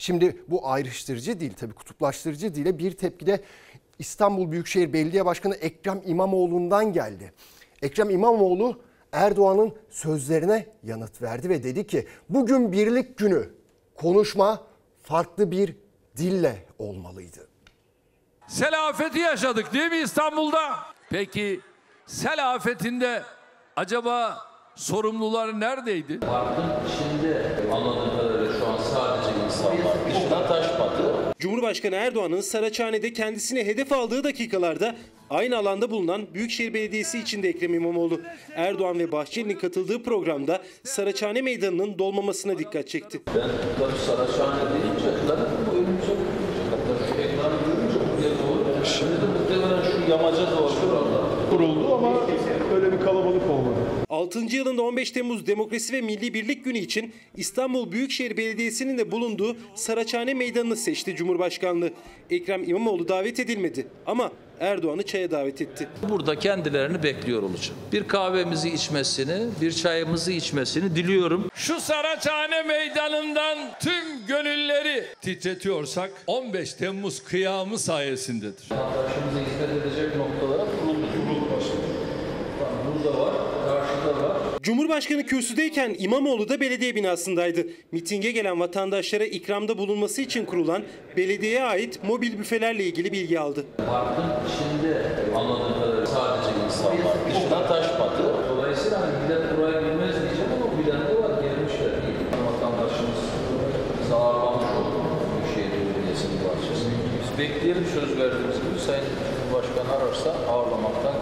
Şimdi bu ayrıştırıcı değil tabii kutuplaştırıcı değil bir tepki de İstanbul Büyükşehir Belediye Başkanı Ekrem İmamoğlu'ndan geldi. Ekrem İmamoğlu Erdoğan'ın sözlerine yanıt verdi ve dedi ki bugün birlik günü konuşma farklı bir dille olmalıydı. Sel afeti yaşadık değil mi İstanbul'da? Peki sel afetinde acaba sorumlular neredeydi? Parkın içinde anladığım kadarıyla şu an sadece insan var. Dışına taş batı. Cumhurbaşkanı Erdoğan'ın Saraçhane'de kendisine hedef aldığı dakikalarda aynı alanda bulunan Büyükşehir Belediyesi içinde Ekrem İmamoğlu. Erdoğan ve Bahçeli'nin katıldığı programda Saraçhane Meydanı'nın dolmamasına dikkat çekti. Ben tabii Saraçhane deyince tabii bu önümüze Hatta şu ekranı görünce buraya doğru. Şimdi de muhtemelen şu yamaca doğru orada. kuruldu ama öyle bir kalabalık olmadı. 6. yılında 15 Temmuz Demokrasi ve Milli Birlik Günü için İstanbul Büyükşehir Belediyesi'nin de bulunduğu Saraçhane Meydanı'nı seçti Cumhurbaşkanlığı. Ekrem İmamoğlu davet edilmedi ama Erdoğan'ı çaya davet etti. Burada kendilerini bekliyor olacağım. Bir kahvemizi içmesini, bir çayımızı içmesini diliyorum. Şu Saraçhane meydanından tüm gönülleri titretiyorsak 15 Temmuz kıyamı sayesindedir. Vatandaşımıza hizmet edecek noktalara burada var, karşıda var. Cumhurbaşkanı kürsüdeyken İmamoğlu da belediye binasındaydı. Mitinge gelen vatandaşlara ikramda bulunması için kurulan belediyeye ait mobil büfelerle ilgili bilgi aldı. Parkın içinde anladığım kadarıyla sadece insan var. Dışına taş batı. Dolayısıyla hani millet buraya girmez diyeceğim ama bilen de var. Gelmişler. Vatandaşımız bizi ağırlamış oldu. Büyükşehir Belediyesi'nin bahçesinde. Bekleyelim söz verdiğimiz gibi Sayın Cumhurbaşkanı ararsa ağırlamaktan.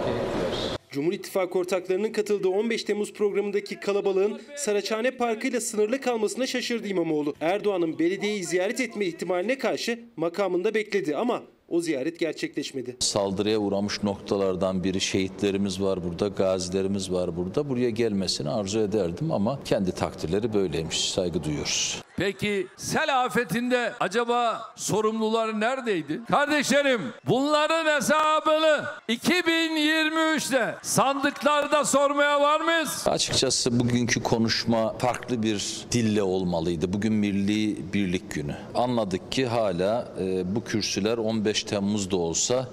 Cumhur İttifakı ortaklarının katıldığı 15 Temmuz programındaki kalabalığın Saraçhane Parkı ile sınırlı kalmasına şaşırdı İmamoğlu. Erdoğan'ın belediyeyi ziyaret etme ihtimaline karşı makamında bekledi ama o ziyaret gerçekleşmedi. Saldırıya uğramış noktalardan biri şehitlerimiz var burada, gazilerimiz var burada. Buraya gelmesini arzu ederdim ama kendi takdirleri böyleymiş. Saygı duyuyoruz. Peki sel afetinde acaba sorumlular neredeydi? Kardeşlerim bunların hesabını 2023'te sandıklarda sormaya var mıyız? Açıkçası bugünkü konuşma farklı bir dille olmalıydı. Bugün Milli Birlik Günü. Anladık ki hala e, bu kürsüler 15 Temmuz'da olsa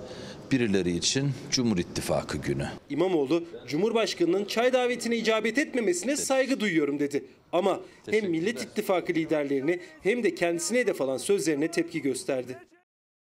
birileri için Cumhur İttifakı günü. İmamoğlu, Cumhurbaşkanı'nın çay davetine icabet etmemesine saygı duyuyorum dedi. Ama hem Millet İttifakı liderlerini hem de kendisine hedef alan sözlerine tepki gösterdi.